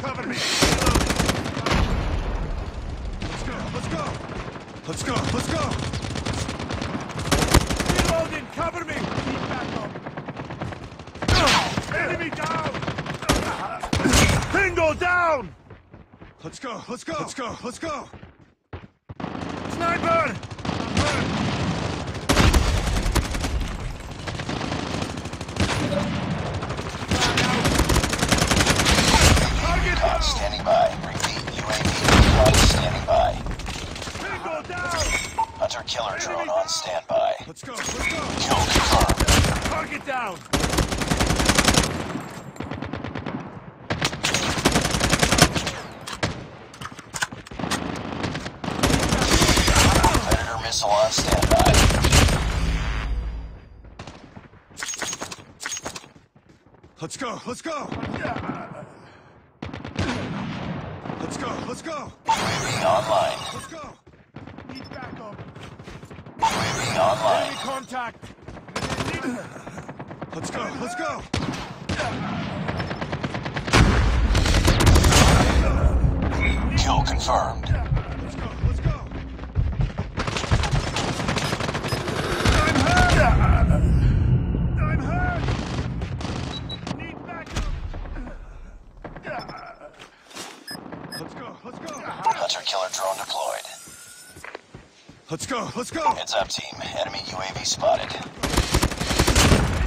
Cover me. Let's go. Let's go. Let's go. Let's go. Reloading. Cover me. Keep back up. Enemy down. Tango down. Let's go. Let's go. Let's go. Let's go. Missile on standby. Let's go, let's go! Let's go, let's go! UAV online. Let's go! Need backup. UAV online. Enemy contact! Let's go, let's go! Kill confirmed. Let's go, let's go! I'm hurt! I'm hurt! Need backup! Let's go, let's go! Hunter killer drone deployed. Let's go, let's go! Heads up team. Enemy UAV spotted.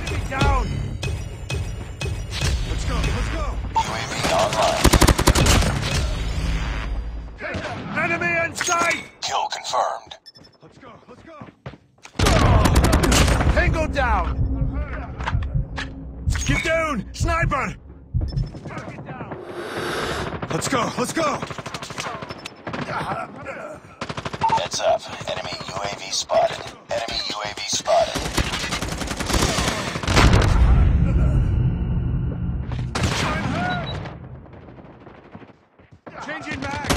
Enemy down! Let's go, let's go! UAV online. Enemy in sight! Kill confirmed. Let's go, let's go! Tango down! Get down! Sniper! Down! Let's go, let's go! Heads up. Enemy UAV spotted. Enemy UAV spotted. Changing back!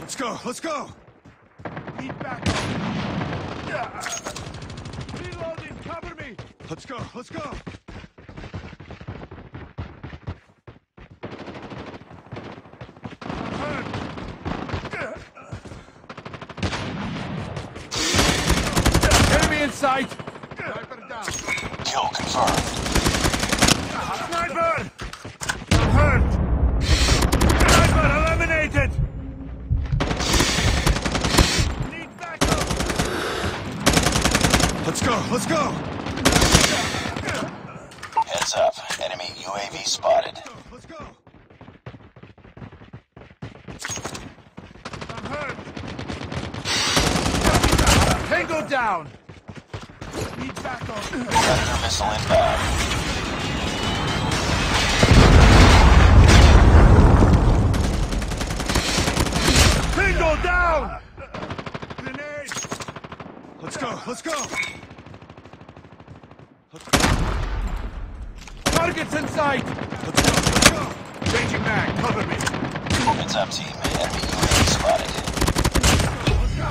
Let's go, let's go! Need backup! Reloading, cover me! Let's go, let's go! Enemy in sight! Sniper down! Kill confirmed. Sniper! I'm hurt! Sniper eliminated! Need backup! Let's go, let's go! Heads up. Enemy UAV spotted. Let's go! I'm hurt! Tango down! Predator missile inbound. Tango down! Grenade! Let's go, let's go! Targets in sight! Let's go, let's go! Changing mag, cover me! Heads up team. Enemy spotted. Let's go!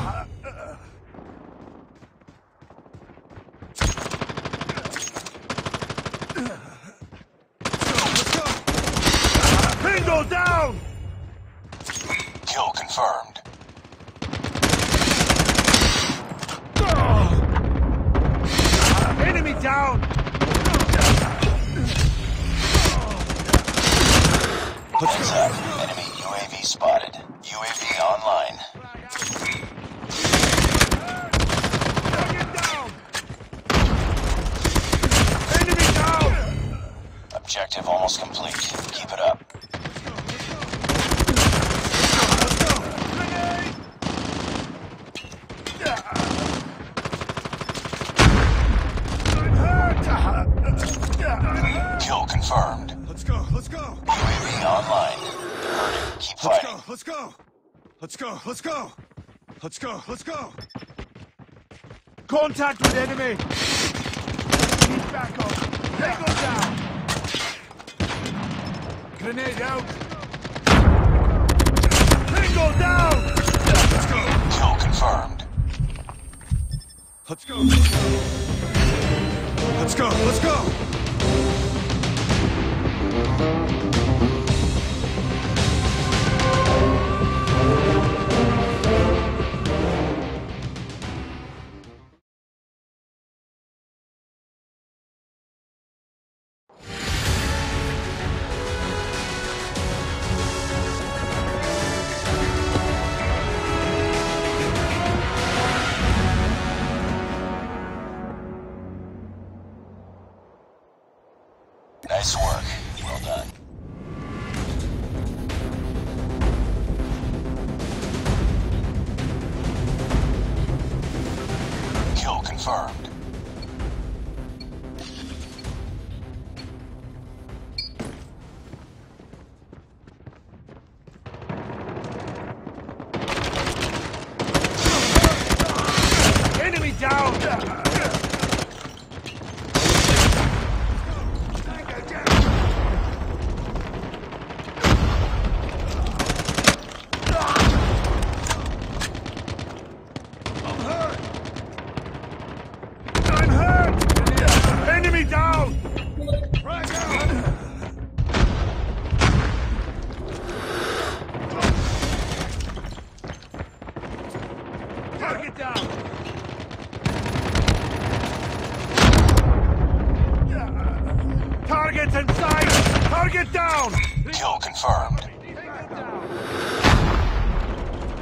Tango down! Kill confirmed. Enemy down! Up. Enemy UAV spotted. UAV online. Enemy down! Objective almost complete. Keep it up. Kill confirmed. Let's go, let's go! Let's go, let's go! Let's go, let's go! Let's go! Contact with enemy! Need backup! Tango down! Grenade out! Tango down! Let's go! Kill confirmed. Let's go! Let's go, let's go! Kill confirmed. Target in sight! Target down! Kill confirmed.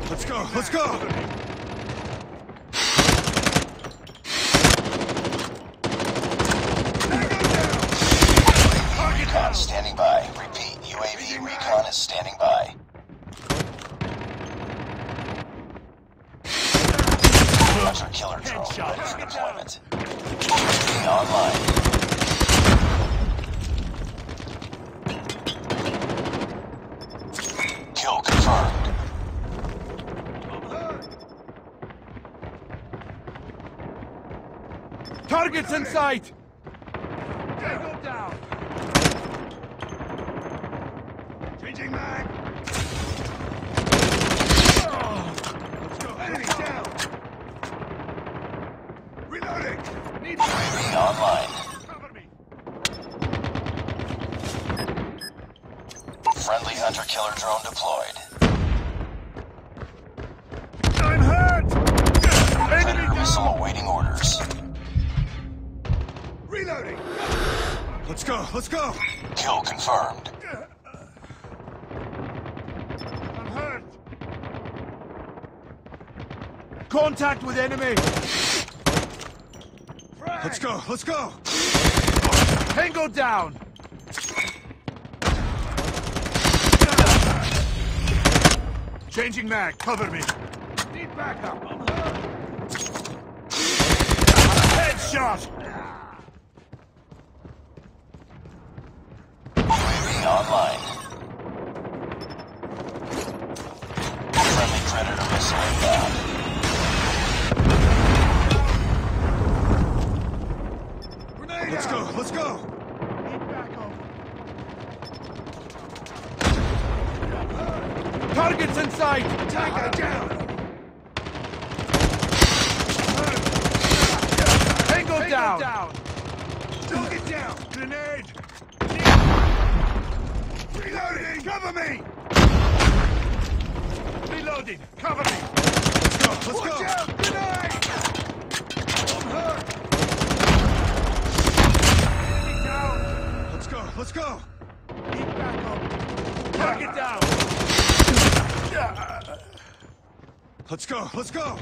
Let's go, let's go! Recon standing by. Repeat, UAV recon is standing by. Hunter killer drone ready for deployment. Online. Kill confirmed. Targets in sight! Tango down! Changing mag! Let's go, enemy down! Reloading! Need UAV online. cover me! Friendly hunter killer drone deployed. I'm hurt! Enemy Predator missile awaiting orders. Let's go, let's go! Kill confirmed. I'm hurt! Contact with enemy! Let's go, let's go! Tango down! Changing mag, cover me! Need backup! Headshot! UAV online. Friendly Predator missile inbound. Grenade Let's go, let's go! Need backup! Targets in sight! Tango down! Tango, down. Target down! Grenade! Reloading! Cover me! Reloading! Cover me! Let's go, let's Watch go! out! Grenade! I'm hurt! Enemy down! Let's go, let's go! Need backup! Target down! Let's go, let's go!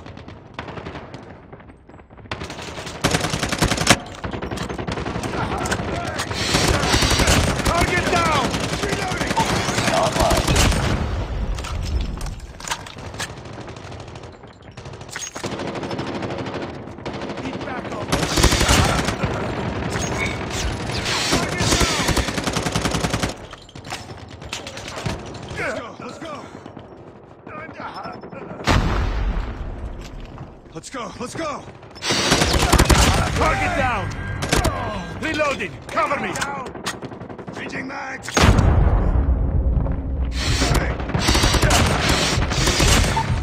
Target down! Reloading! UAV online. Need backup! Let's go, let's go! Let's go, let's go! Target down! Reloading! Cover me! Changing mag!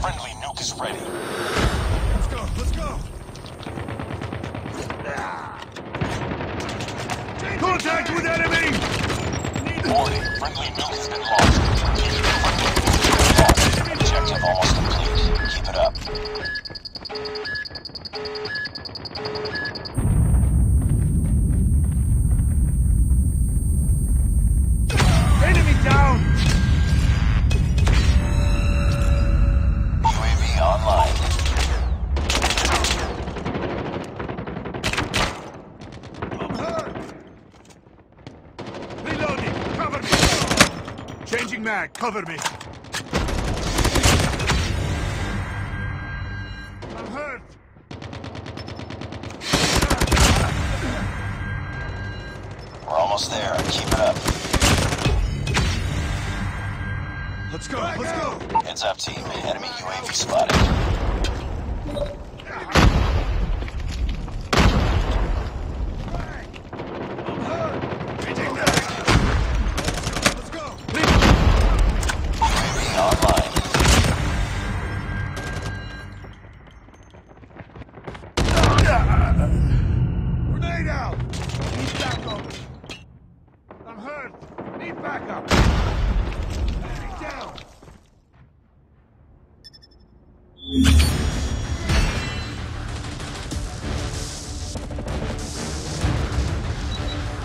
Friendly nuke is ready. Let's go, let's go! Contact with enemy! Warning, friendly nuke has been launched. Friendly nuke has been launched. Objective almost complete. Changing mag, cover me. I'm hurt. We're almost there. Keep it up. Let's go, let's go! Heads up, team. Enemy UAV spotted.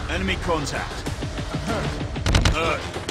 Enemy contact. Hurt.